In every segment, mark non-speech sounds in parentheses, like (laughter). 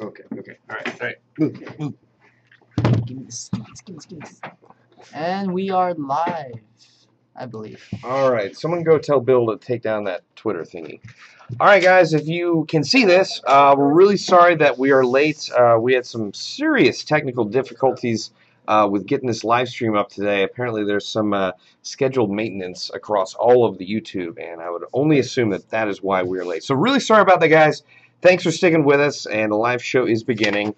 Okay, okay. All right, all right. Give me the skis, give me, give me. And we are live, I believe. All right, someone go tell Bill to take down that Twitter thingy. All right, guys, if you can see this, uh, we're really sorry that we are late. Uh, we had some serious technical difficulties uh, with getting this live stream up today. Apparently, there's some uh, scheduled maintenance across all of the YouTube, and I would only assume that that is why we are late. So, really sorry about that, guys. Thanks for sticking with us, and the live show is beginning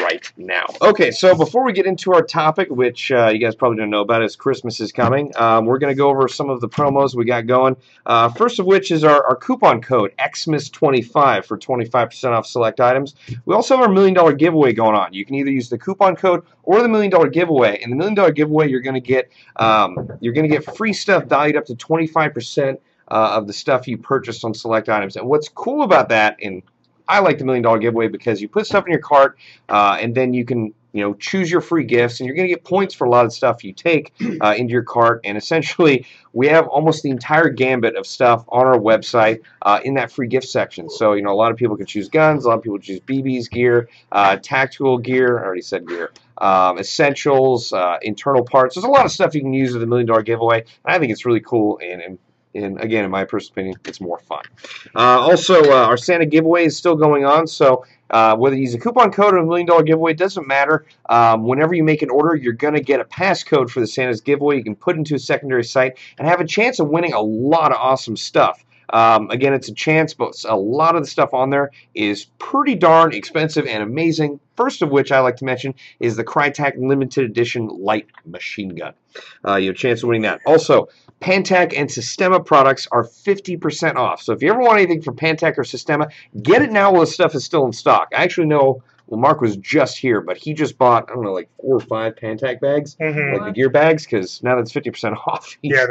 right now. Okay, so before we get into our topic, which uh, you guys probably don't know about, is Christmas is coming. Um, we're going to go over some of the promos we got going. Uh, first of which is our, our coupon code Xmas25 for 25% off select items. We also have our million dollar giveaway going on. You can either use the coupon code or the million dollar giveaway. In the million dollar giveaway, you're going to get um, you're going to get free stuff valued up to 25%. Uh, of the stuff you purchased on select items. And what's cool about that, and I like the million dollar giveaway because you put stuff in your cart uh, and then you can you know choose your free gifts and you're going to get points for a lot of stuff you take (clears throat) uh, into your cart. And essentially we have almost the entire gambit of stuff on our website uh, in that free gift section. So you know a lot of people can choose guns a lot of people choose bb's gear uh, tactical gear i already said gear um, essentials uh, internal parts. There's a lot of stuff you can use with the million dollar giveaway. I think it's really cool and, and and again, in my personal opinion, it's more fun. Uh, also, uh, our Santa giveaway is still going on, so uh, whether you use a coupon code or a million dollar giveaway, it doesn't matter. Um, whenever you make an order, you're going to get a passcode for the Santa's giveaway. You can put into a secondary site and have a chance of winning a lot of awesome stuff. Um, again, it's a chance, but a lot of the stuff on there is pretty darn expensive and amazing. First of which I like to mention is the Krytac Limited Edition Light Machine Gun. Uh, you have a chance of winning that. Also, Pantac and Systema products are 50% off. So if you ever want anything from Pantac or Systema, get it now while the stuff is still in stock. I actually know well, Mark was just here, but he just bought, I don't know, like four or five Pantac bags, Mhm. like the gear bags, because now that's 50% (laughs) off. Yeah,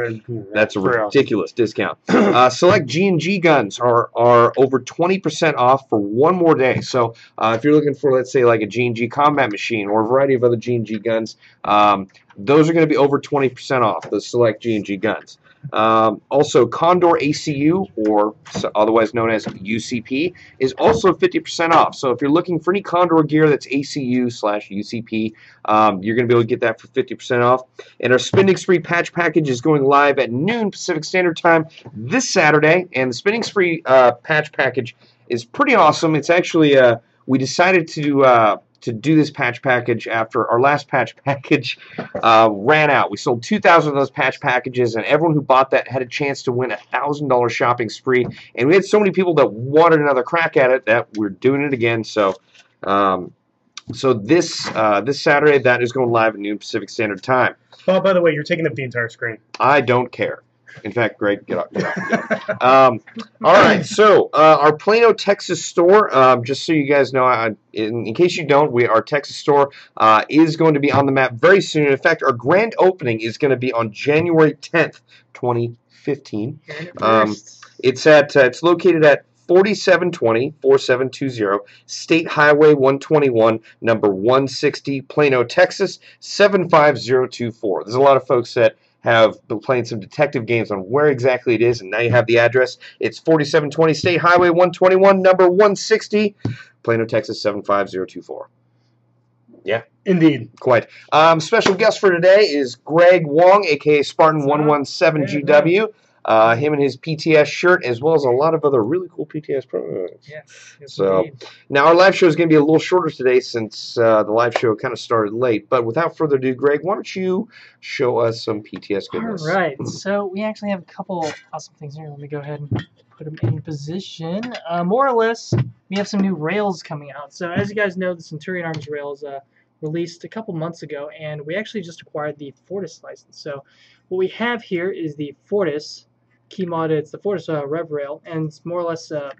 That's a ridiculous discount. Uh, select G and G guns are are over 20% off for one more day. So uh, if you're looking for, let's say, like a G and G combat machine or a variety of other G and G guns, um, those are going to be over 20% off. The select G and G guns. Um, also, Condor ACU, or otherwise known as UCP, is also 50% off. So if you're looking for any Condor gear that's ACU slash UCP, um, you're going to be able to get that for 50% off. And our Spending Spree patch package is going live at noon Pacific Standard Time this Saturday. And the Spending Spree uh, patch package is pretty awesome. It's actually uh, we decided to uh, to do this patch package after our last patch (laughs) package uh, ran out. We sold 2,000 of those patch packages, and everyone who bought that had a chance to win a thousand dollar shopping spree. And we had so many people that wanted another crack at it that we're doing it again. So. Um, so this uh, this Saturday, that is going live at noon Pacific Standard Time. Oh, by the way, you're taking up the entire screen. I don't care. In fact, Greg, get up. Get up, get up. Um, all right, so uh, our Plano, Texas store. Um, just so you guys know, I, in, in case you don't, we our Texas store uh, is going to be on the map very soon. In fact, our grand opening is going to be on January 10th, 2015. Um, It's at uh, it's located at 4720 4720 State Highway 121, number 160, Plano, Texas 75024. There's a lot of folks that have been playing some detective games on where exactly it is, and now you have the address. It's 4720 State Highway 121, number 160, Plano, Texas 75024. Yeah. Indeed. Quite. Um, special guest for today is Greg Wong, aka Spartan117GW. Uh, him and his PTS shirt, as well as a lot of other really cool PTS products. Yes. yes So- indeed. Now, our live show is going to be a little shorter today since uh, the live show kind of started late. But without further ado, Greg, why don't you show us some PTS goodness? All right, so we actually have a couple awesome things here. Let me go ahead and put them in position. Uh, more or less, we have some new rails coming out. So as you guys know, the Centurion Arms rails uh, released a couple months ago, and we actually just acquired the Fortis license. So what we have here is the Fortis key mod. It's the Fortis uh, Rev Rail, and it's more or less uh,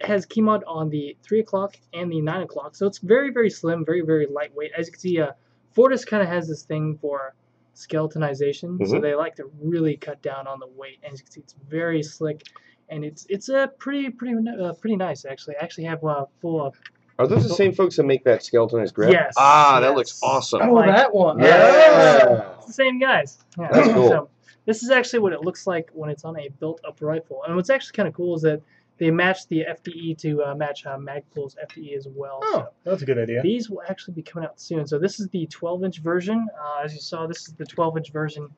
has key mod on the three o'clock and the nine o'clock. So it's very very slim, very very lightweight. As you can see, uh, Fortis kind of has this thing for skeletonization, so Mhm. they like to really cut down on the weight. And as you can see, it's very slick, and it's it's a uh, pretty pretty uh, pretty nice actually. I actually have uh, full of Are those the same folks that make that skeletonized grip? Yes, Ah, that looks awesome. Oh, Like- that one. Yeah. It's the same guys. Yeah. That's cool. So this is actually what it looks like when it's on a built-up rifle. And what's actually kind of cool is that they match the FDE to uh, match uh, Magpul's FDE as well. Oh, So that's a good idea. these will actually be coming out soon. So this is the 12-inch version. Uh, as you saw, this is the 12-inch version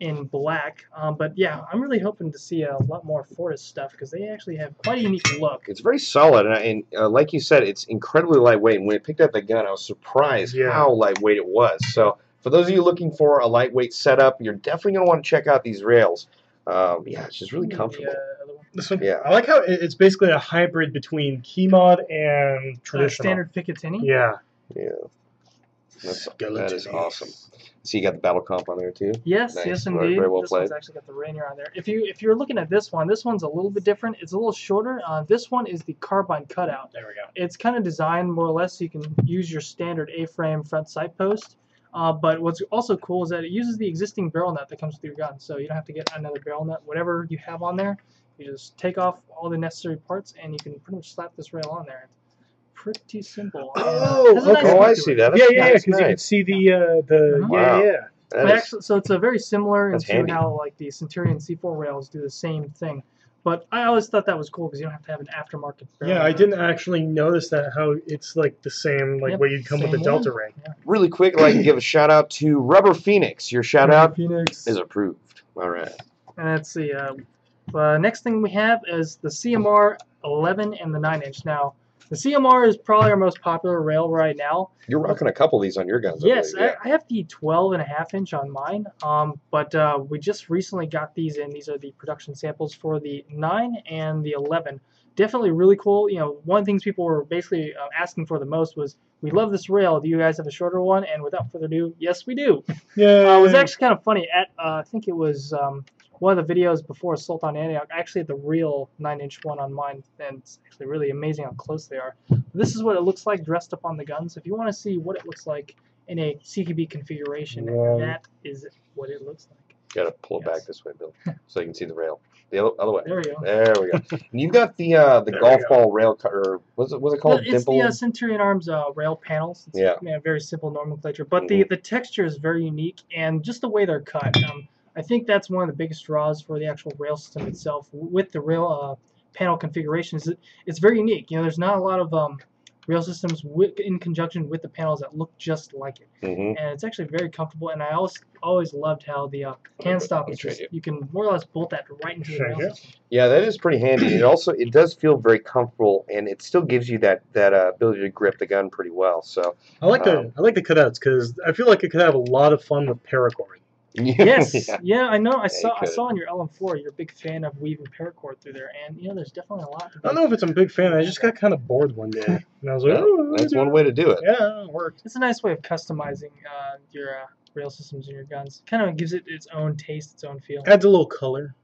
in black. Um, but yeah, I'm really hoping to see a lot more Fortis stuff because they actually have quite a unique look. It's very solid, and, and uh, like you said, it's incredibly lightweight. And when I picked up the gun, I was surprised Yeah. how lightweight it was. So, for those of you looking for a lightweight setup, you're definitely going to want to check out these rails. Um, yeah, it's just really The, comfortable. uh. This one, Yeah. I like how it's basically a hybrid between key mod and Uh, traditional. standard Picatinny. Yeah. Yeah, that's, that Skeleton. is awesome. So you got the battle comp on there too. Yes, Nice. yes, Very- indeed. very well this one's actually got the Rainier on there. If you if you're looking at this one, this one's a little bit different. It's a little shorter. Uh, this one is the carbine cutout. There we go. It's kind of designed more or less so you can use your standard A-frame front sight post. Uh, but what's also cool is that it uses the existing barrel nut that comes with your gun, so you don't have to get another barrel nut. Whatever you have on there, you just take off all the necessary parts, and you can pretty much slap this rail on there. Pretty simple. uh, Oh, has a nice okay. Oh, I see it. that. Yeah, yeah, yeah. That's Because you can see the uh, the Mhm. yeah, Wow. yeah. Is- actually, so it's a very similar That's into handy. how like the Centurion C4 rails do the same thing. But I always thought that was cool because you don't have to have an aftermarket. Yeah, I didn't actually notice that how it's like the same like Yep, where you come with the Delta one. ring. really quick, I'd like give a shout out to Rubber Phoenix. Your shout out Phoenix. is approved. All right. And let's see. Uh, uh, next thing we have is the CMR 11 and the 9 inch. Now, the CMR is probably our most popular rail right now. You're rocking a couple of these on your guns. Yes, believe, I, I have the 12 and a half inch on mine. Um, but uh, we just recently got these in. These are the production samples for the 9 and the 11. Definitely really cool. You know, one of the things people were basically uh, asking for the most was, "We love this rail. Do you guys have a shorter one?" And without further ado, yes, we do. Yeah, Uh, it was actually kind of funny. At uh, I think it was um, one of the videos before Assault on Antioch. I actually had the real nine-inch one on mine, and it's actually really amazing how close they are. This is what it looks like dressed up on the guns. If you want to see what it looks like in a CQB configuration, Wow. that is what it looks like. Got to pull it Yes. back this way, Bill, so you can see the rail. The other, other way. There we go. There we go. (laughs) And you've got the uh, the There golf ball rail cut, or what's it what's it called? Well, it's Dimple. the uh, Centurion Arms uh, rail panels. It's, Yeah. yeah, very simple nomenclature, but the the texture is very unique, and just the way they're cut. Um, I think that's one of the biggest draws for the actual rail system itself. With the rail uh, panel configurations, it, it's very unique. You know, there's not a lot of um, rail systems with, in conjunction with the panels that look just like it, hmm and it's actually very comfortable. And I always always loved how the uh, hand stop is just you. you can more or less bolt that right into the Sure, rail yeah. system. Yeah, that is pretty handy. It also it does feel very comfortable, and it still gives you that that uh, ability to grip the gun pretty well. So I like the um, I like the cutouts because I feel like it could have a lot of fun with paracord. Yes, (laughs) yeah. yeah, I know. I you saw. I saw on your LM4, you're a big fan of weaving paracord through there, and you know, there's definitely a lot to I don't know if it's a big fan. I just got kind of bored one day, (laughs) and I was like, Well, oh, that's one way to do it. Yeah, it worked. It's a nice way of customizing uh, your uh, rail systems and your guns. Kind of gives it its own taste, its own feel. Adds a little color.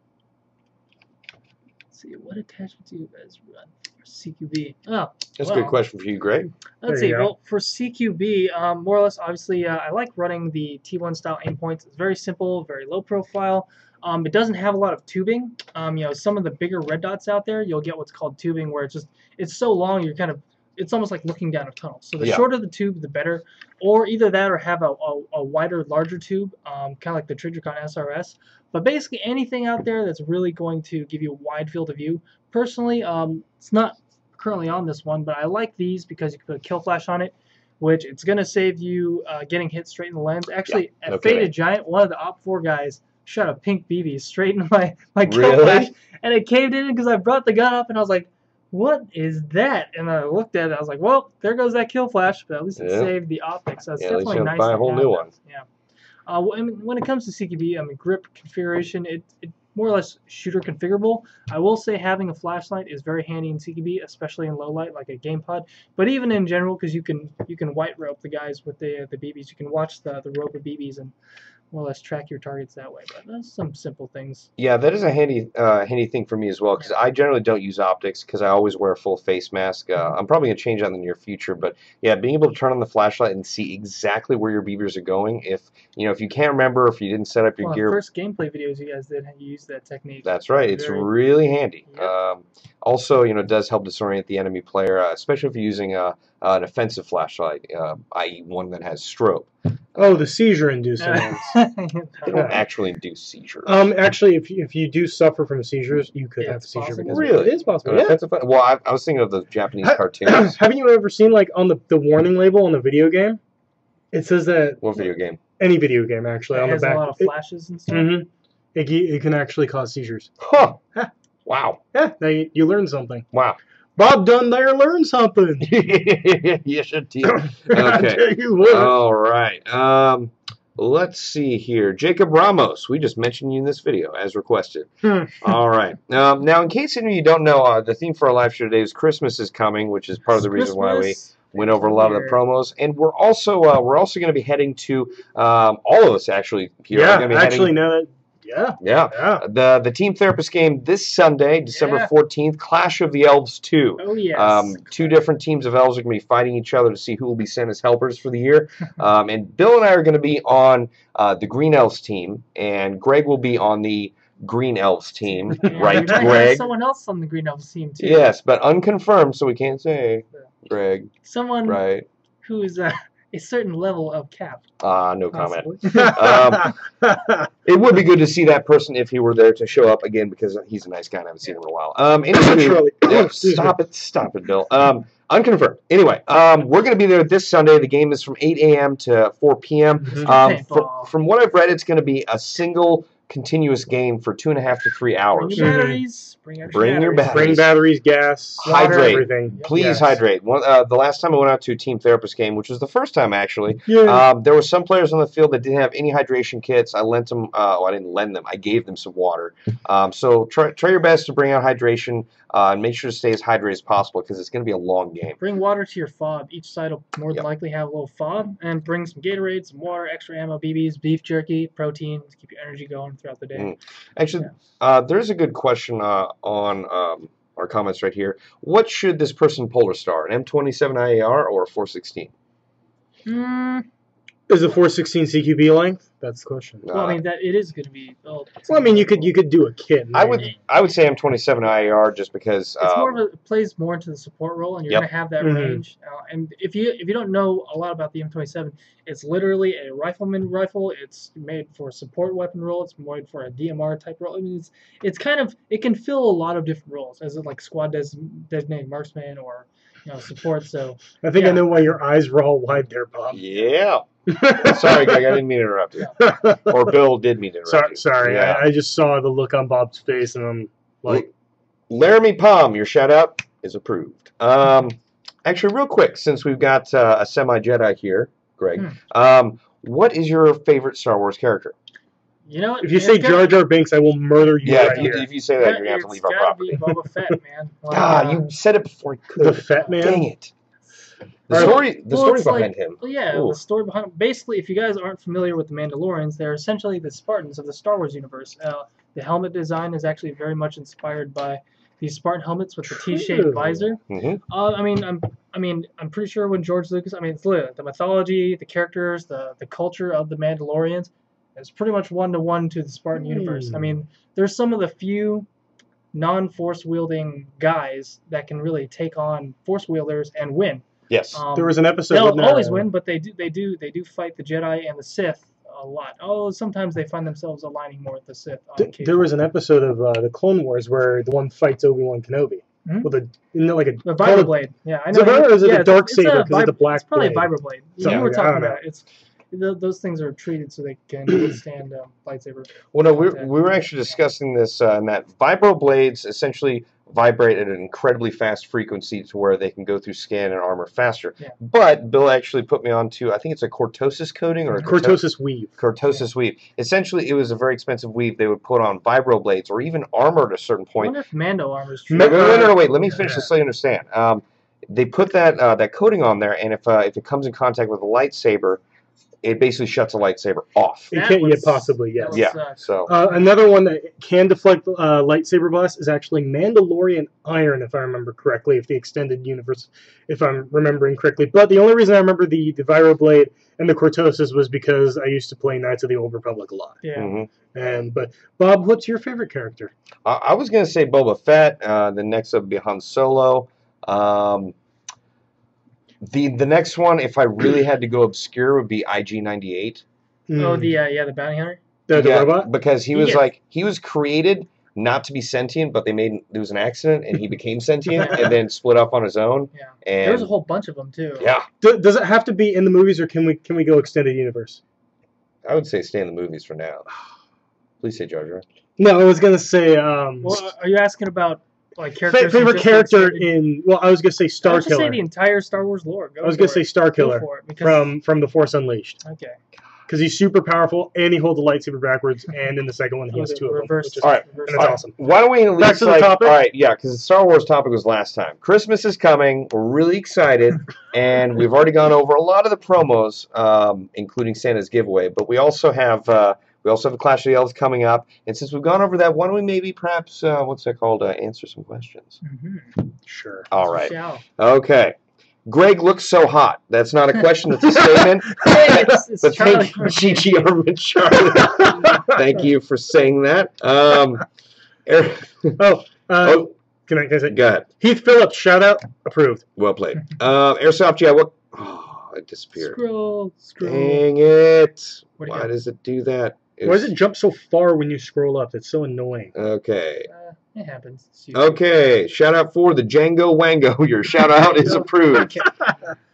Let's see, what attachment do you guys run for CQB? Oh, That's a good question for you, Greg. Let's There see. Well, for CQB, um, more or less, obviously, uh, I like running the T1 style aim points. It's very simple, very low profile. Um, it doesn't have a lot of tubing. Um, you know, some of the bigger red dots out there, you'll get what's called tubing, where it's just it's so long, you're kind of it's almost like looking down a tunnel. So the Yeah. shorter the tube, the better. Or either that, or have a, a, a wider, larger tube, um, kind of like the Trijicon SRS. But basically, anything out there that's really going to give you a wide field of view. Personally, um, it's not currently on this one, but I like these because you can put a kill flash on it, which it's going to save you uh, getting hit straight in the lens. Actually, no at Faded. Giant, one of the Op 4 guys shot a pink BB straight into my, my kill Really? flash, and it caved in because I brought the gun up and I was like, what is that? And I looked at it, I was like, well, there goes that kill flash, but at least it Yeah. saved the optics. So it's Yeah, definitely nice. buy a whole new one. Yeah. Uh, well, when it comes to CQB, I mean, grip configuration, it, it more or less shooter configurable. I will say having a flashlight is very handy in CQB, especially in low light, like a game pod. But even in general, because you can you can white rope the guys with the the BBs, you can watch the the rope of BBs and more or less track your targets that way. But that's some simple things. Yeah, that is a handy uh, handy thing for me as well because I generally don't use optics because I always wear a full face mask. Uh, I'm probably gonna change that in the near future, but yeah, being able to turn on the flashlight and see exactly where your beavers are going. If you know if you can't remember if you didn't set up your Well, gear, first gameplay videos you guys did, you used that technique. that's right. It's Very- really handy. Yep. Um, also, you know, it does help disorient the enemy player, uh, especially if you're using a, an offensive flashlight, uh, i.e., one that has strobe. Oh, the seizure-inducing ones. (laughs) They don't actually induce seizures. Um, actually, if you, if you do suffer from seizures, you could Yeah, have a it's seizure possible. because Really? it is possible. An Yeah. offensive- Well, I, I was thinking of the Japanese Ha- cartoons. (clears throat) Haven't you ever seen like on the, the warning label on the video game? It says that what video game? any video game actually it on the back. a lot of it, flashes and stuff. Mm -hmm. it, it can actually cause seizures. Huh. Huh. Wow. Yeah, now you, you learn something. Wow. Bob done there learned something. (laughs) yes, indeed. (coughs) I Okay. tell you what. All right. Um, let's see here. Jacob Ramos. We just mentioned you in this video as requested. Hmm. All right. Um, now, in case any of you don't know, uh, the theme for our live show today is Christmas is coming, which is part of the reason why we Christmas. went over a lot of the promos. And we're also uh, we're also going to be heading to um, all of us actually here. are yeah, gonna be actually, heading, now that yeah, yeah. yeah. The the team therapist game this Sunday, December Yeah. fourteenth, Clash of the Elves two. Oh yes. Um, two different teams of elves are going to be fighting each other to see who will be sent as helpers for the year. (laughs) Um, and Bill and I are going to be on uh, the Green Elves team, and Greg will be on the Green Elves team, (laughs) Yeah, right, we might have Greg? someone else on the Green Elves team too. Yes, but unconfirmed, so we can't say Greg, Someone right? who is uh, a certain level of cap. Uh, no comment. Possibly. (laughs) It would be good to see that person if he were there to show up again because he's a nice guy and I haven't seen him in a while. Um, anywho, Shirley. Yeah, stop it, stop it, Bill. Um, unconfirmed. Anyway, um, we're going to be there this Sunday. The game is from 8 a.m. to 4 p.m. Mhm. Um, from, from what I've read, it's going to be a single continuous game for two and a half to three hours. Bring hours. your batteries. Bring, extra Bring your batteries. Bring batteries, gas, Hydrate. everything. Please Yes. hydrate. One, uh, the last time I went out to a team therapist game, which was the first time actually, Yeah. um, there were some players on the field that didn't have any hydration kits. I lent them. Uh, well, I didn't lend them. I gave them some water. (laughs) Um, so try try your best to bring out hydration uh, and make sure to stay as hydrated as possible because it's going to be a long game. Bring water to your fob. Each side will more than Yep. likely have a little fob, and bring some Gatorade, some water, extra ammo, BBs, beef jerky, protein to keep your energy going throughout the day. Mm. Actually, Yeah. uh, there's a good question uh, on um, our comments right here. What should this person polar star? An M27 IAR or a 416? Mm, Is the 416 CQB length? That's the question. well, I mean that it is going to be. Oh, Well, I mean, you could you could do a kit. I would I would say M27 IAR just because. It's more Um, of a it plays more into the support role, and you're Yep. going to have that Mhm. range. Uh, and if you if you don't know a lot about the M27, it's literally a rifleman rifle. It's made for a support weapon role. It's made for a DMR type role. I mean, it's it's kind of it can fill a lot of different roles as it like squad des- designated marksman or you know support. So I think I know why your eyes were all wide there, Bob. yeah. Sorry, Greg. I didn't mean to interrupt you. (laughs) Or Bill did mean to interrupt sorry, you. sorry. Yeah. I, I just saw the look on Bob's face, and I'm like, Laramie Palm, your shout out is approved. Um, actually, real quick, since we've got uh, a semi Jedi here, Greg, Hmm. um, what is your favorite Star Wars character? You know what? if you it's say gotta- Jar Jar Binks, I will murder you Yeah, right if you, here. if you say that, you're gonna have to leave our gotta property. be Boba Fett, man. (laughs) Like, Ah, uh, you said it before you could. The Fett Man? Dang it. The Alright. story, the Well, story it's like- behind him. Well, yeah, Ooh. the story behind. Basically, if you guys aren't familiar with the Mandalorians, they're essentially the Spartans of the Star Wars universe. Uh, the helmet design is actually very much inspired by these Spartan helmets with the T-shaped True. visor. hmm Uh, I mean, I'm, I mean, I'm pretty sure when George Lucas, I mean, it's literally the mythology, the characters, the the culture of the Mandalorians, is pretty much one to one to the Spartan universe. I mean, there's some of the few non-force wielding guys that can really take on force wielders and win. Yes. Um, there was an episode. They'll there, always uh, win, but they do they do they do fight the Jedi and the Sith a lot. Although sometimes they find themselves aligning more with the Sith. On th- there was an episode of uh, the Clone Wars where the one fights Obi Wan Kenobi Mhm. with a you know, like a the call vibroblade. Yeah, I know. it vibro- or is it yeah, the dark it's saber a 'cause of the black It's probably a blade? vibroblade. Something you were like that, I talking about it. It's th- those things are treated so they can (clears throat) withstand um, lightsaber. Well, no, we we were actually discussing this, uh, and that vibroblades essentially vibrate at an incredibly fast frequency to where they can go through skin and armor faster. Yeah. But Bill actually put me on to, I think it's a cortosis coating or a corto- Cortosis weave. cortosis weave. Essentially, it was a very expensive weave they would put on vibro blades or even armor at a certain I point. wonder if Mando armor's No, true. no, no, no, no, wait. Let me finish this so you understand. Um, they put that uh, that coating on there, and if uh, if it comes in contact with a lightsaber, it basically shuts a lightsaber off. It can't yet was- possibly, yes. Yeah. uh, So Uh, another one that can deflect uh, lightsaber blasts is actually Mandalorian Iron, if I remember correctly, if the extended universe, if I'm remembering correctly. But the only reason I remember the, the Vibroblade and the Cortosis was because I used to play Knights of the Old Republic a lot. yeah. mhm. And but Bob, what's your favorite character? I, I was gonna say Boba Fett. Uh, the next up would be Han Solo. Um, The the next one, if I really (clears throat) had to go obscure, would be IG98. Oh, Mm. the uh, yeah, the bounty hunter. the, the Yeah, robot. because he was Yeah. like he was created not to be sentient, but they made there was an accident and he (laughs) became sentient and (laughs) then split up on his own. Yeah. And There was a whole bunch of them too. yeah, Do, does it have to be in the movies, or can we can we go extended universe? I would say stay in the movies for now. (sighs) Please say Jar Jar. No, I was gonna say um, Well, are you asking about like fa- characters? favorite character in. Well, I was gonna say I Star would just say the entire Star Wars lore. Go I was gonna say it. Starkiller for it, because, from from the Force Unleashed okay. because he's super powerful and he holds a lightsaber backwards, and in the second one he has the two of them. is- All right. reverse- and it's awesome. Why don't we at least Back to the like topic? all right, yeah, because the Star Wars topic was last time. Christmas is coming. We're really excited, (laughs) and we've already gone over a lot of the promos, um, including Santa's giveaway. But we also have uh, we also have a Clash of the Elves coming up, and since we've gone over that, why don't we maybe perhaps uh, what's that called? Uh, answer some questions. Mhm. Sure. All right. Okay. Greg looks so hot. That's not a question. That's a statement. (laughs) Hey, it's, it's but Charlie thank from- Gigi Armand Charlie. thank you for saying that. Um, Er- (laughs) Oh, uh, oh, can I, can I say go ahead. Heath Phillips? Shout out, approved. Well played. Uh, Airsoft, yeah. What? Oh, it disappeared. Scroll, scroll. Dang it! Why go? does it do that? Why does it jump so far when you scroll up? It's so annoying. Okay. Uh, it happens. Okay. Shout out for the Django Wango. (laughs) Your shout out is (laughs) approved. (laughs)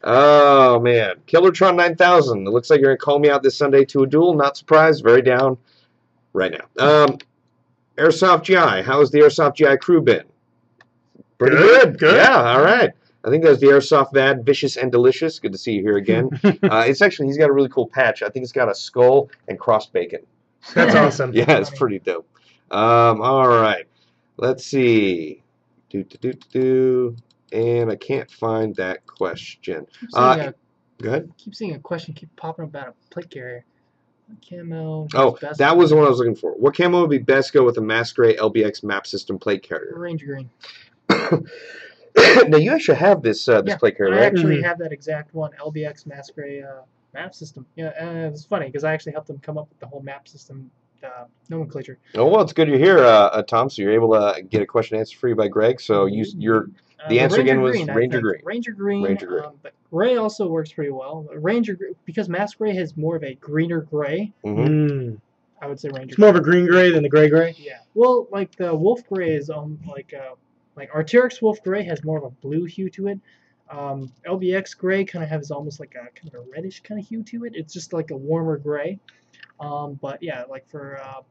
Oh man, Killertron 9000. It looks like you're gonna call me out this Sunday to a duel. Not surprised. Very down right now. Um, Airsoft GI. How's the Airsoft GI crew been? Pretty Good, good. good. Yeah. All right. I think that's the Airsoft Vad, vicious and delicious. Good to see you here again. uh, it's actually he's got a really cool patch. I think it's got a skull and crossed bacon. That's (laughs) awesome. Yeah, it's pretty dope. Um, all right. Let's see. Do do do do. do. And I can't find that question. Keep Uh, a, Go ahead. keep seeing a question keep popping up about a plate carrier. What Camo. Oh, that was the one I was looking for. What camo would be best go with a Masquerade LBX map system plate carrier? Ranger green. (coughs) now you actually have this uh, this Yeah, plate carrier, I right? actually Mhm. have that exact one, LBX Masquerade uh, map system. Yeah, uh, it's funny because I actually helped them come up with the whole map system uh, nomenclature. Oh well, it's good you're here, uh, uh, Tom. So you're able to get a question answered for you by Greg. So you you're Uh, The answer Ranger again was green, I Ranger green. Ranger green. Ranger green. Um, but gray also works pretty well. Ranger gr- because Gray has more of a greener gray. Mm. I would say Ranger. It's more of a green gray than the gray gray. Yeah. Well, like the Wolf Gray is um like uh like Arcturus Wolf Gray has more of a blue hue to it. Um, LBX Gray kind of has almost like a kind of a reddish kind of hue to it. It's just like a warmer gray. Um, but yeah, like for uh,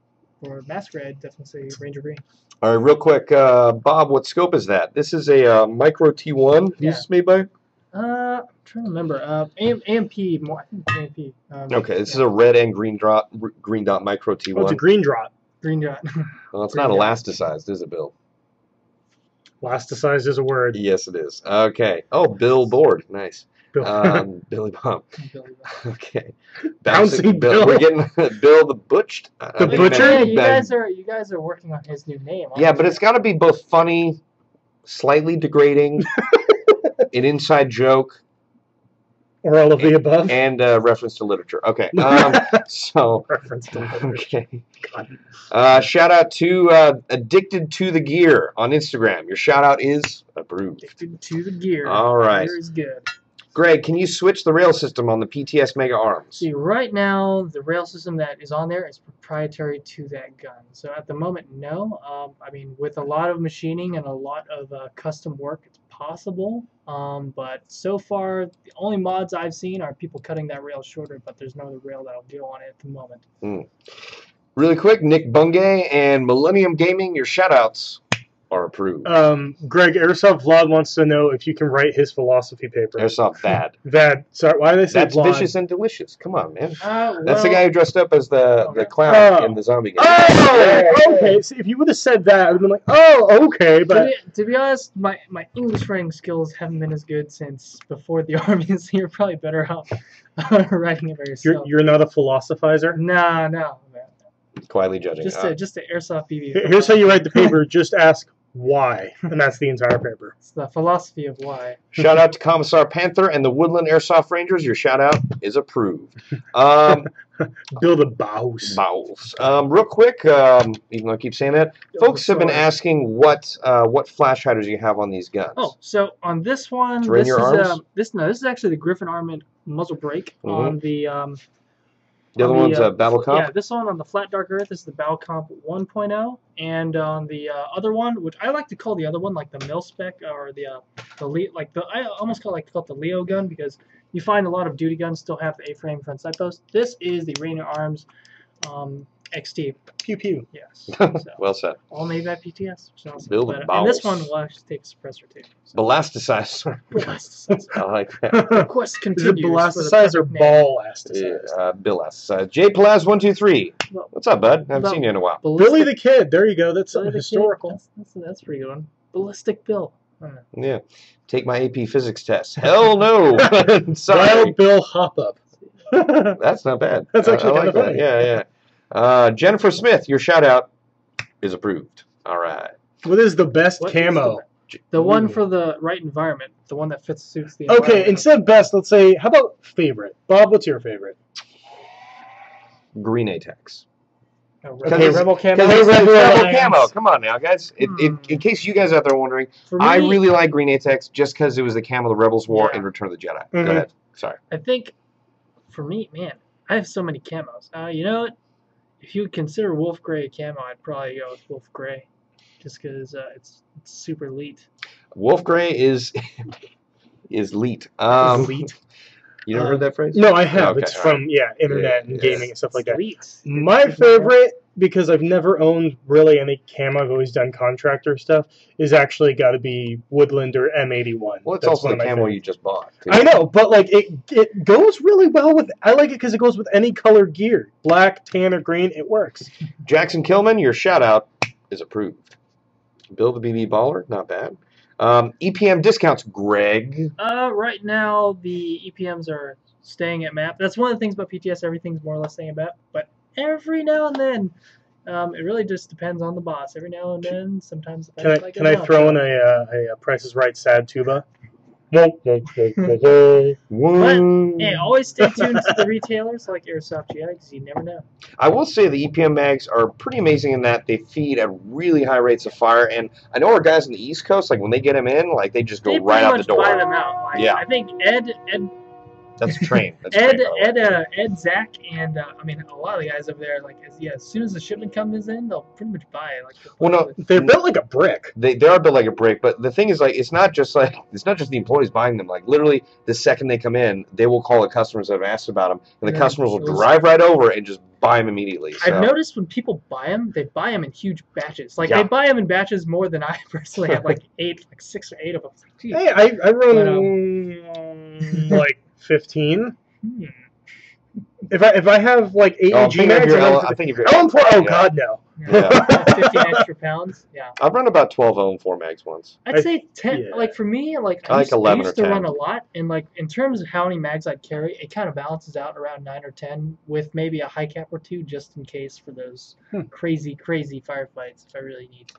for Masquerade, definitely say Ranger Green. All right, real quick, uh, Bob. What scope is that? This is a uh, micro T1. Yeah. This is made by. Uh, I'm trying to remember. Uh, AM, AMP more. I think AMP. Um, Okay, this is a red and green dot green dot micro T1. Oh, it's a green drop. green dot. well, it's green not dot. elasticized, is it, Bill? Elasticized is a word. Yes, it is. Okay. Oh, billboard. Nice. Bill. Um, (laughs) Billy Bob. Billy Bob. Okay. (laughs) Bouncing Bill. Bill. We're getting (laughs) Bill the Butched. I The think Butcher? that- you guys are you guys are working on his new name. Yeah, but you? it's got to be both funny, slightly degrading, an inside joke, or all of the above. and a reference to literature. Okay. (laughs) Um, so. Reference to literature. Okay. God. Uh, shout out to uh, Addicted to the Gear on Instagram. Your shout out is approved. addicted to the gear. All right. Gear is good. Greg, can you switch the rail system on the PTS Mega Arms? See, right now the rail system that is on there is proprietary to that gun. So at the moment, no. Um, I mean, with a lot of machining and a lot of uh, custom work, it's possible. Um, but so far, the only mods I've seen are people cutting that rail shorter, but there's no other rail that'll go on it at the moment. Really quick, Nick Bungay and Millennium Gaming, your shout outs are approved. Um, Greg, Airsoft Vlad wants to know if you can write his philosophy paper. Airsoft bad. (laughs) Vad, sorry, why did they say That's Vlad? vicious and delicious. Come on, man. Uh, That's the guy who dressed up as the, the clown Oh. in the zombie game. Oh, okay. See, if you would have said that, I'd have been like, oh, okay, To but be, to be honest, my, my English writing skills haven't been as good since before the (laughs) army, so you're probably better off writing it by you're, yourself. you're not a philosophizer. Nah, no, man. Quietly judging. Just Uh, a just a airsoft BB. Here's how you write the paper. (laughs) Just ask why, and that's the entire paper. It's the philosophy of why. Shout out to Commissar Panther and the Woodland Airsoft Rangers. Your shout out is approved. Um, (laughs) Build a house. bowels. Um, real quick, um, even though I keep saying that, folks have been asking what uh, what flash hiders you have on these guns. Oh, so on this one, this is arms? um, this no, this is actually the Griffin Armament muzzle brake Mhm. on the um. The other on one's uh, uh, Battle Comp? Yeah, this one on the Flat Dark Earth is the Battle Comp 1.0, and on the uh, other one, which I like to call the other one like the mil spec or the uh, the Le- like the I almost call it, like call it the Leo gun because you find a lot of duty guns still have the A-frame front sight post. This is the Rainier Arms um, XT. Pew pew. Yes. (laughs) So, well said. all made by PTS. Which is awesome. Build But, uh, and this one will actually take a suppressor too. So. Belasticizer. Blasticizer. (laughs) (laughs) I like that. Quest continues. for the blasticize or perfect name. Yeah, asticize? uh, Belasticizer. J Plaz one two three. Well- What's up, bud? Haven't seen you in a while. Billy the Kid. There you go. That's Billy something historical. That's, that's, that's a pretty good one. Ballistic Bill. I. Yeah. Take my AP Physics test. Hell no. Sorry. Wild Bill Hop Up. That's not bad. That's I- actually I, like kinda that. funny. Yeah, yeah. Uh, Jennifer Smith, your shout out is approved. All right. what is the best What is camo? The one for the right environment, the one that fits suits the Okay, environment. instead of best, let's say, how about favorite? Bob, what's your favorite? Green A-TACS. Because Rebel, it's- Rebel Camo. Because it's Rebel Rebel Alliance. camo. Come on now, guys. It, it, Hmm. in case you guys out there wondering, For me, I really like Green A-TACS just because it was the camo the Rebels wore Yeah. in Return of the Jedi. Mhm. Go ahead. Sorry. I think, for me, man, I have so many camos. Uh, you know what? If you consider Wolf Gray a camo, I'd probably go with Wolf Gray, just because uh, it's, it's super elite. Wolf Gray is (laughs) is leet. Um, Elite. You never Uh, heard that phrase? No, I have. Okay, it's all from yeah, internet Yeah, and yeah. gaming and stuff like that. Elite. My favorite, because I've never owned really any cam. I've always done contractor stuff, is actually got to be Woodland or M81. Well, it's That's also the of camo favorites. you just bought. too. I know, but like it, it goes really well with. I like it because it goes with any color gear, black, tan, or green. It works. Jackson Kilman, your shout out is approved. Bill the BB Baller, not bad. Um, EPM discounts, Greg. Uh, right now the EPMs are staying at map. That's one of the things about PTS. Everything's more or less staying at map, but every now and then, um, it really just depends on the boss. Every now and then, sometimes. The Can I boss can I throw in a, uh, a, a Price is Right sad tuba? Woo. (laughs) Hey, always stay tuned to the retailers like Airsoft GI because you never know. I will say the EPM mags are pretty amazing in that they feed at really high rates of fire. And I know our guys on the East Coast, like when they get them in, like they just go They right pretty out the much door. buy them out. Like, Yeah. I think Ed, Ed, That's a train. That's Ed, train, by the way. Ed, uh, Ed, Zach, and uh, I mean a lot of the guys over there. Like, as, yeah, as soon as the shipment comes in, they'll pretty much buy it. Like, Well, no, They're built like a brick. they, they are built like a brick, but the thing is, like, it's not just like (laughs) it's not just the employees buying them. Like, literally, the second they come in, they will call the customers that have asked about them, and the Yeah, customers will drive right over and just buy them immediately. So. I've noticed when people buy them, they buy them in huge batches. Like Yeah. they buy them in batches more than I (laughs) personally have, (laughs) like eight, like six or eight of them. It's like, Hey, I, I run But, um, like fifteen. hmm. If I if I have like eight Oh, I'm G mags, your I L- run I think of your LM4. Oh yeah. God, no. Yeah. Fifteen extra pounds. (laughs) Yeah, I've run about 12 LM4 mags once. I'd say ten. yeah. Like for me, like I I like used, I 11 used or to 10. run a lot, and like in terms of how many mags I'd carry, it kind of balances out around nine or ten, with maybe a high cap or two, just in case for those Hmm. crazy, crazy firefights if I really need. to.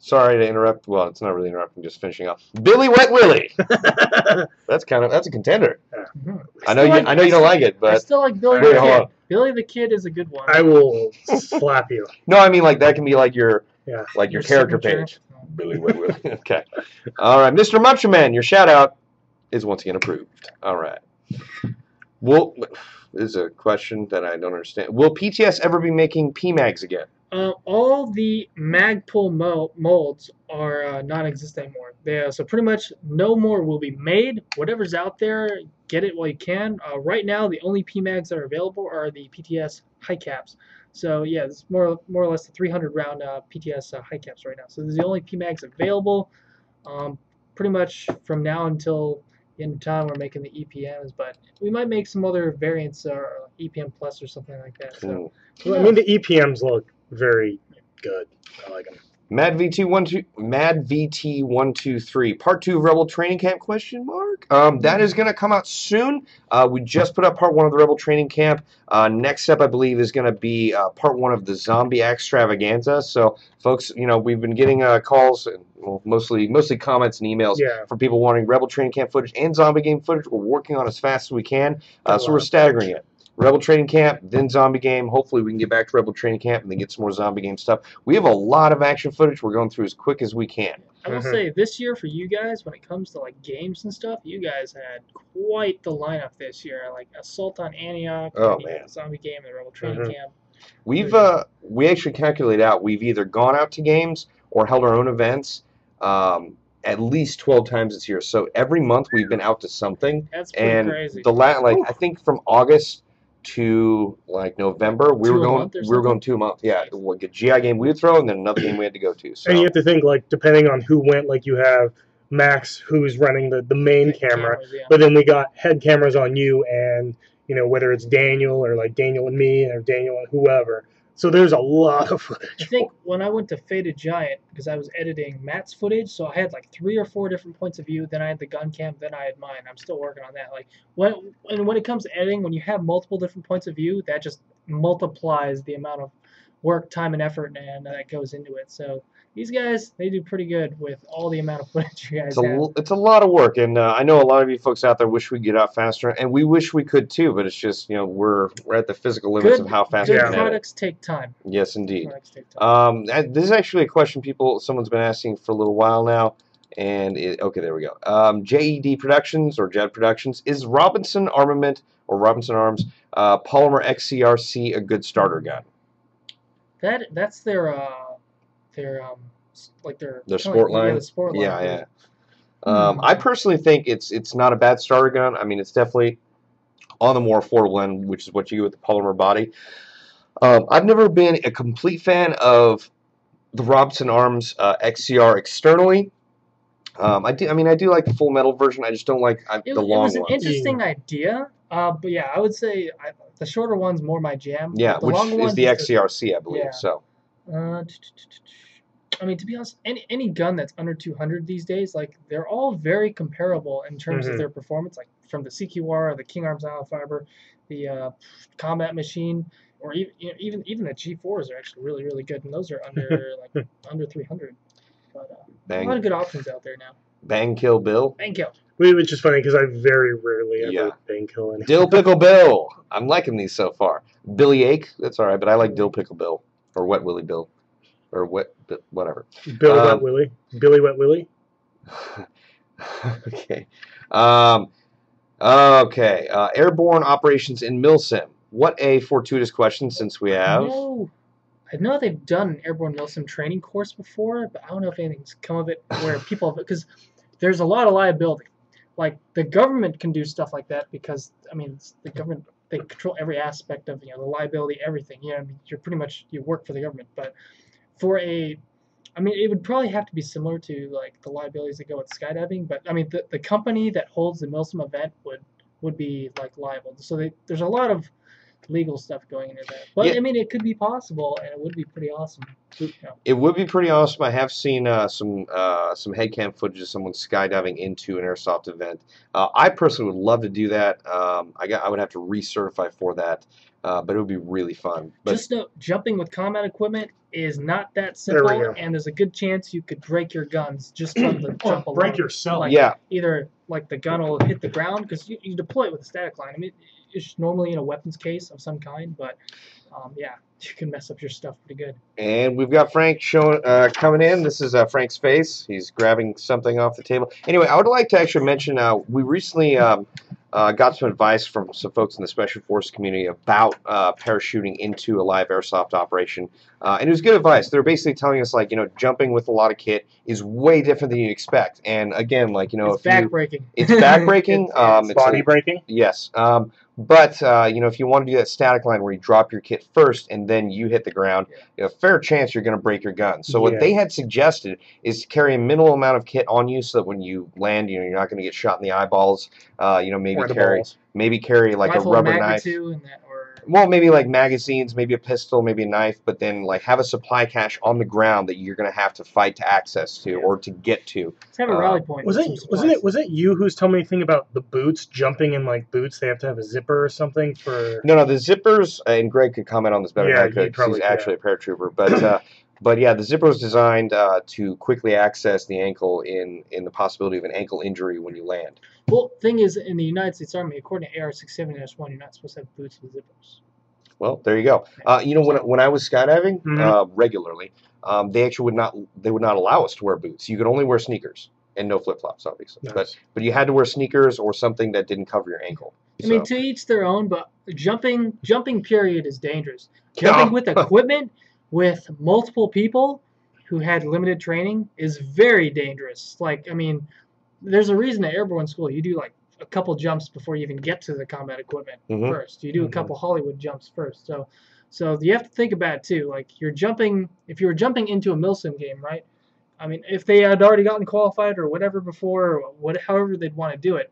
Sorry to interrupt. Well, it's not really interrupting, just finishing up. Billy Wet Willie. (laughs) That's kind of that's a contender. Mhm. I know you like- I know you don't like it, I but still like Billy Wait, the Kid. Billy the Kid is a good one. I will (laughs) slap you. no, I mean like that can be like your Yeah. like your, character signature. page. Billy Wet Willie. (laughs) okay. All right, Mr. Muncher Man, your shout out is once again approved. All right. Well, this is a question that I don't understand. Will PTS ever be making PMags again? Uh, all the Magpul mo- molds are uh, non-existent anymore. They, uh, so pretty much no more will be made. Whatever's out there, get it while you can. Uh, right now, the only PMags that are available are the PTS high caps. So yeah, it's more more or less the 300 round uh, PTS uh, high caps right now. So these are the only PMags available. Um, pretty much from now until the end of time, we're making the EPMs, but we might make some other variants or EPM Plus or something like that. So. Hmm. Well, I mean, the EPMs look very good. I like them. Mad VT one two Mad VT one two three part two of Rebel Training Camp question mark. Um, that is going to come out soon. Uh, we just put up part one of the Rebel Training Camp. Uh, next up, I believe, is going to be uh, part one of the Zombie Extravaganza. So, folks, you know we've been getting uh, calls, and well, mostly mostly comments and emails Yeah. from people wanting Rebel Training Camp footage and Zombie Game footage. We're working on as fast as we can, uh, so we're staggering it. Rebel Training Camp, then Zombie Game. Hopefully, we can get back to Rebel Training Camp and then get some more Zombie Game stuff. We have a lot of action footage. We're going through as quick as we can. I will say this year for you guys, when it comes to like games and stuff, you guys had quite the lineup this year. Like Assault on Antioch, Oh, man. Zombie Game, and Rebel Training Mhm. Camp. We've uh, we actually calculate out we've either gone out to games or held our own events um, at least twelve times this year. So every month we've been out to something, That's pretty and crazy. the la- like I think from August to like November we Two were going we were going two a month. Yeah, like a GI game we would throw and then another game we had to go to. So And you have to think like depending on who went, like you have Max who's running the, the main camera, Cameras, yeah. but then we got head cameras on you and you know whether it's Daniel or like Daniel and me or Daniel and whoever. So there's a lot of footage. I think when I went to Faded Giant, because I was editing Matt's footage, so I had like three or four different points of view. Then I had the gun cam, then I had mine. I'm still working on that. Like when and when it comes to editing, when you have multiple different points of view, that just multiplies the amount of work, time, and effort and that goes into it. So these guys, they do pretty good with all the amount of footage you guys It's a, have. it's a lot of work, and uh, I know a lot of you folks out there wish we get out faster, and we wish we could too. But it's just you know we're we're at the physical limits Good, of how fast we can products take time. Yes, indeed. Products take time. Um, this is actually a question people someone's been asking for a little while now, and it, okay, there we go. Um, JED Productions or Jed Productions is Robinson Armament or Robinson Arms uh, Polymer XCRC a good starter gun? That that's their uh their um like their Their sport like, yeah, line? the sport line. Yeah, yeah. Um, Hmm. I personally think it's it's not a bad starter gun. I mean, it's definitely on the more affordable end, which is what you get with the polymer body. Um, I've never been a complete fan of the Robinson Arms uh, XCR externally. Um, I do. I mean, I do like the full metal version. I just don't like I, It, the it long was an ones. interesting idea, uh, but yeah, I would say I, the shorter one's more my jam. Yeah, the which is the is XCRC, I believe. So Uh, I mean, to be honest, any any gun that's under 200 these days, like they're all very comparable in terms of their performance. Like from the CQR, the King Arms Nano Fiber, the uh, Combat Machine, or even you know, even even the G4s are actually really really good, and those are under (laughs) like under 300. But uh, a lot of good options out there now. bang, kill Bill, Bang you. Whi- Which is funny because I very rarely ever Yeah. bang kill anyone. Dill Pickle Bill. I'm liking these so far. Billy Ake, that's all right, but I like Dill Pickle Bill or Wet Willie Bill or Wet whatever. Billy Um, Wet Willie. Billy Wet Willie. (laughs) okay. Um, okay. Uh, airborne operations in Milsim. What a fortuitous question since we I have. know, I know they've done an airborne milsim training course before, but I don't know if anything's come of it where people because there's a lot of liability. Like the government can do stuff like that because I mean the government they control every aspect of you know the liability everything. You know you're pretty much you work for the government, but for a I mean, it would probably have to be similar to like the liabilities that go with skydiving, but I mean, the, the company that holds the Milsim event would would be like liable. So they, there's a lot of legal stuff going into that. But Yeah. I mean, it could be possible, and it would be pretty awesome. You know, It would be pretty awesome. I have seen uh, some uh, some headcam footage of someone skydiving into an airsoft event. Uh, I personally would love to do that. Um, I got I would have to recertify for that, uh, but it would be really fun. But Just know, jumping with combat equipment is not that simple, go. and there's a good chance you could break your guns just from the (clears throat) jump alone. break yourself. Like, yeah, either like the gun will hit the ground because you, you deploy it with a static line. I mean, it's normally in a weapons case of some kind, but um, yeah, (laughs) you can mess up your stuff pretty good. And we've got Frank showing uh, coming in. This is uh, Frank's face. He's grabbing something off the table. Anyway, I would like to actually mention uh, we recently um, uh, got some advice from some folks in the Special Forces community about uh, parachuting into a live airsoft operation, uh, and it was good advice. They're basically telling us like you know jumping with a lot of kit is way different than you expect. And again, like you know it's if you backbreaking. it's backbreaking. (laughs) It's- um, it's a- Body breaking. Yes. Um, but uh, you know, if you want to do that static line where you drop your kit first and then you hit the ground, you know, fair chance you're going to break your gun. So what they had suggested is to carry a minimal amount of kit on you, so that when you land, you know, you're not going to get shot in the eyeballs. Uh, you know, maybe carry balls. maybe carry like Rifle a rubber knife. 2 and that, well, maybe like magazines, maybe a pistol, maybe a knife, but then like have a supply cache on the ground that you're gonna have to fight to access to or to get to. Let's have a Uh, rally point. Was with it some wasn't it was it you who's telling me anything about the boots jumping in like boots? They have to have a zipper or something for. No, no, the zippers, and Greg could comment on this better Yeah, than I he could 'cause probably he's could. actually a paratrooper. But uh, but yeah, the zipper was designed uh, to quickly access the ankle in in the possibility of an ankle injury when you land. Well, thing is, in the United States Army, according to AR 670-1, you're not supposed to have boots with zippers. Well, there you go. Uh, you know, when when I was skydiving Mhm. uh, regularly, um, they actually would not they would not allow us to wear boots. You could only wear sneakers and no flip flops, obviously. But Nice. but you had to wear sneakers or something that didn't cover your ankle. I mean, to each their own, but jumping, jumping period is dangerous. Jumping (laughs) with equipment with multiple people who had limited training is very dangerous. Like, I mean, there's a reason at airborne school you do like a couple jumps before you even get to the combat equipment Mhm. first. You do a Mhm. couple Hollywood jumps first. So, so you have to think about it too. Like, you're jumping. If you were jumping into a milsim game, right? I mean, if they had already gotten qualified or whatever before, or what, however they'd want to do it.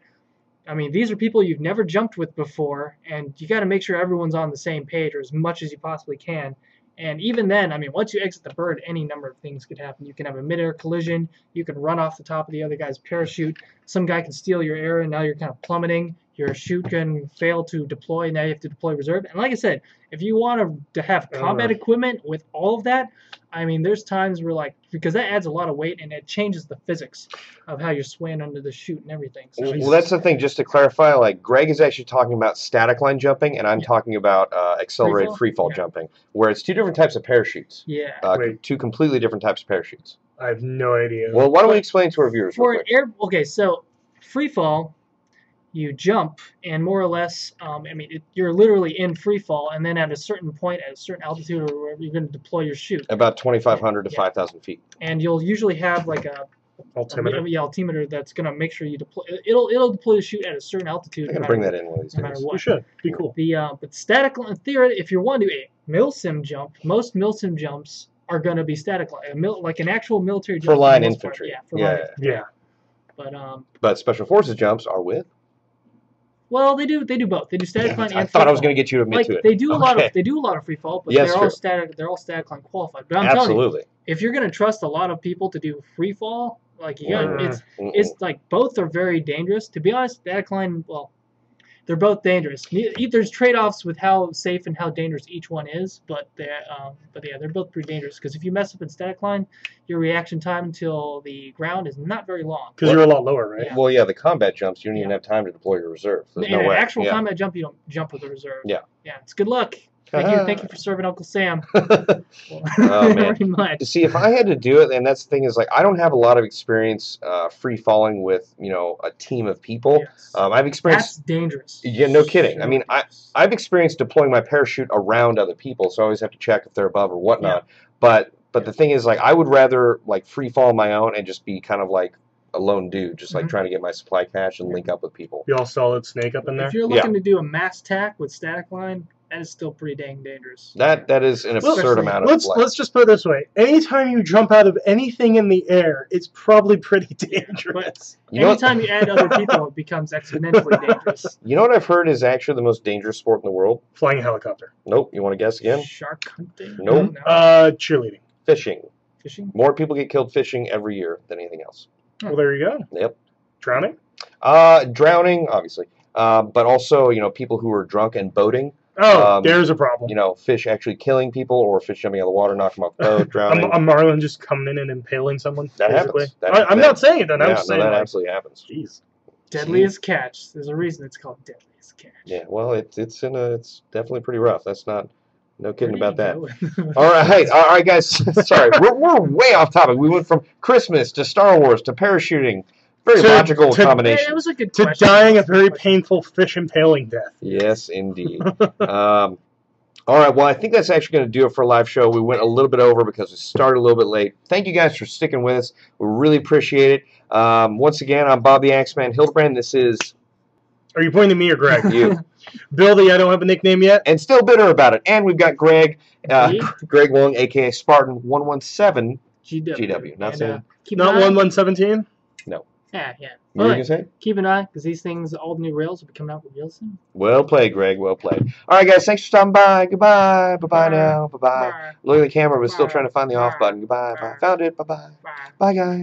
I mean, these are people you've never jumped with before, and you got to make sure everyone's on the same page or as much as you possibly can. And even then, I mean, once you exit the bird, any number of things could happen. You can have a midair collision. You can run off the top of the other guy's parachute. Some guy can steal your air, and now you're kind of plummeting. Your chute can fail to deploy. Now you have to deploy reserve. And like I said, if you want to, to have combat Uh. equipment with all of that, I mean, there's times where like because that adds a lot of weight and it changes the physics of how you're swaying under the chute and everything. So Well, that's the thing. Just to clarify, like Greg is actually talking about static line jumping, and I'm Yeah. talking about uh, accelerated Free free fall? fall Yeah. jumping, where it's two different types of parachutes. yeah. Uh, two completely different types of parachutes. I have no idea. Well, why don't we But- explain to our viewers? for Real quick? air okay so free fall you jump and more or less um, i mean it, you're literally in free fall and then at a certain point at a certain altitude or wherever you're going to deploy your chute About 2,500 to Yeah. 5,000 feet. and you'll usually have like a, a, altimeter. yeah, altimeter that's going to make sure you deploy it'll it'll deploy the chute at a certain altitude I'm no gonna bring that in one of these no days. what. We should be cool. the uh, but static line theory if you want to do a milsim jump most milsim jumps are going to be static line a mil, like an actual military jump For line most part. infantry. yeah for Yeah. line infantry. Yeah. but um But special forces jumps are with. Well they do they do both they do static Yeah, line I and thought I was going to get you to admit like to it. they do a lot of they do a lot of free fall, but Yes, they're all static they're all static line qualified. But I'm telling you, Absolutely. if you're gonna trust a lot of people to do free fall, like you got Mm. it's Mm-mm. it's like both are very dangerous. To be honest, static line well, they're both dangerous. There's trade-offs with how safe and how dangerous each one is, but they um, but yeah, they're both pretty dangerous because if you mess up in static line, your reaction time until the ground is not very long. Because you're a lot lower, right? Yeah. Well, yeah, the combat jumps, you don't even have time to deploy your reserve. There's in no way. actual yeah. combat jump, you don't jump with a reserve. Yeah. Yeah, it's good luck. Thank you, thank you for serving Uncle Sam. (laughs) Oh, man. Very much. See, if I had to do it, and that's the thing is, like, I don't have a lot of experience uh, free falling with, you know, a team of people. Yes. Um, I've experienced That's experienced, dangerous. yeah, no kidding. I mean, I I've experienced deploying my parachute around other people, so I always have to check if they're above or whatnot. But, but the thing is, like, I would rather like free fall on my own and just be kind of like a lone dude, just like Mhm. trying to get my supply cache and link up with people. You all solid snake up in there. If you're Yeah. looking to do a mass tac with static line, that is still pretty dang dangerous. That that is an Well, absurd amount of Let's life. let's just put it this way: anytime you jump out of anything in the air, it's probably pretty (laughs) dangerous. You know, Anytime you add other people, it becomes exponentially (laughs) dangerous. you know what I've heard is actually the most dangerous sport in the world? Flying a helicopter, Nope. You want to guess again? Shark hunting? Nope. No. uh, cheerleading. Fishing. Fishing? More people get killed fishing every year than anything else. Well, there you go. Yep. Drowning. Uh, drowning, obviously, uh, but also you know people who are drunk and boating. Oh, Um, there's a problem. You know, fish actually killing people, or fish jumping out of the water, knocking them off the boat, (laughs) drowning. a marlin just coming in and impaling someone. That basically. happens. That- I, I'm that- not saying it. Then yeah, I'm just no, saying, that like, absolutely happens. jeez. Deadliest catch. There's a reason it's called deadliest catch. Yeah, well, it's it's in a, it's definitely pretty rough. That's not no kidding about that. (laughs) All right, hey, all right, guys. (laughs) Sorry, we're, we're way off topic. We went from Christmas to Star Wars to parachuting. Very to, logical to, combination. It was a good to question. dying a very painful fish impaling death. Yes, indeed. (laughs) um, all right, well, I think that's actually going to do it for a live show. We went a little bit over because we started a little bit late. Thank you guys for sticking with us. We really appreciate it. Um, once again, I'm Bob the Axeman Hildebrand. This is. Are you pointing to me or Greg? (laughs) you. (laughs) Billy, I don't have a nickname yet. And still bitter about it. And we've got Greg, uh, Greg Wong, a.k.a. Spartan117. GW. GW. Not, and, uh, not 1117? Yeah, yeah. What you say? keep an eye because these things, all the new rails, will be coming out real soon. Well played, Greg. Well played. All right, guys. Thanks for stopping by. Goodbye. Bye bye Bye. now. Bye bye. Bye. Look at the camera, but still trying to find the off button. Goodbye. Bye. Found it. Bye bye. Bye. Bye, guys.